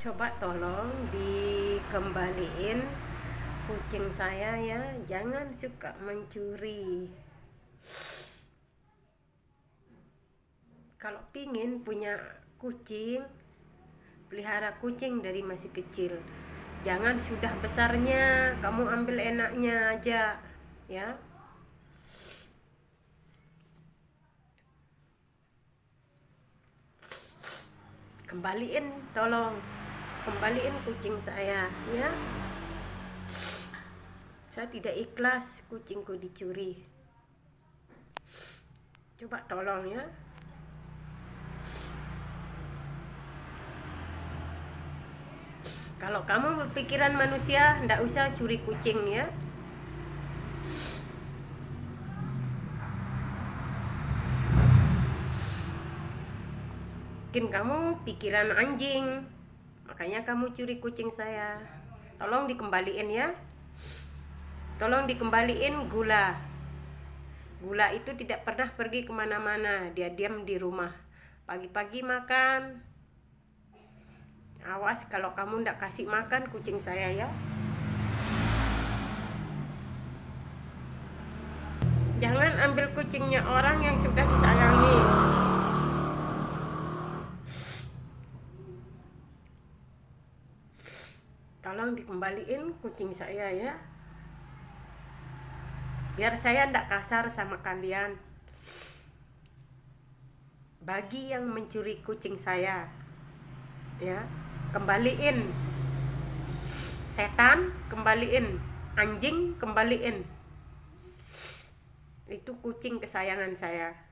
coba tolong dikembaliin kucing saya ya. Jangan suka mencuri. Kalau pingin punya kucing pelihara kucing dari masih kecil. Jangan sudah besarnya kamu ambil enaknya aja ya. Kembaliin tolong kembaliin kucing saya. Ya. Saya tidak ikhlas kucingku dicuri. Coba tolong ya. Kalau kamu berpikiran manusia ndak usah curi kucing ya. Mungkin kamu pikiran anjing makanya kamu curi kucing saya. Tolong dikembaliin ya. Tolong dikembaliin gula. Gula itu tidak pernah pergi ke mana-mana. Dia diam di rumah. Pagi-pagi makan. Awas kalau kamu tidak kasih makan kucing saya ya. Jangan ambil kucingnya orang yang sudah disayangi tolong dikembaliin kucing saya ya. Biar saya tidak kasar sama kalian. Bagi yang mencuri kucing saya ya kembaliin. Setan kembaliin. Anjing kembaliin. Itu kucing kesayangan saya